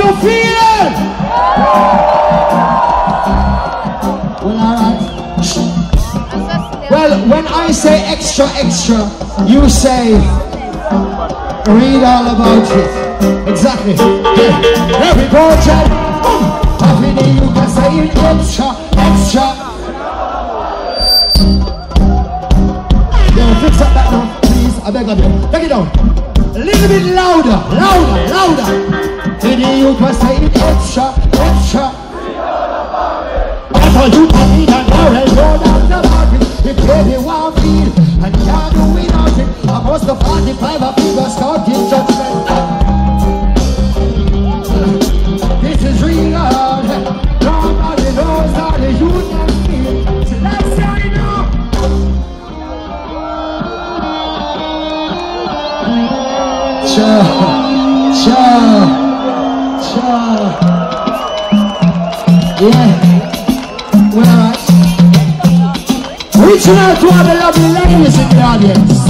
You say, extra, extra, you say read all about it. Exactly. Yeah. You can say it extra, extra. Yo, fix up that please. I beg of you. Take it down. A little bit louder, louder, louder. Happy you can say it extra, extra. That's you can need and now go down the market. If baby want feel and can't do without it. I must have 45 of people starting judgment. This is real hard. Nobody knows how the union feel. So let's start it now. Cha, Yeah. Well, Reaching out to all the lovely ladies in the audience.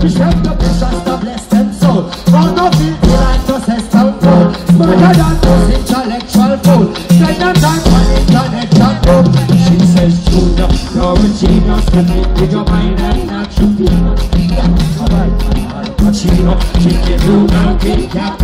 We shake the bishops to bless them soul. Round no filthy like no sexual food. Smarter than those intellectual food. Spend them time on intellectual food. She says, Junior, you're a genius. Connect with your mind and not your feet. Alright, but she know, she can do nothing.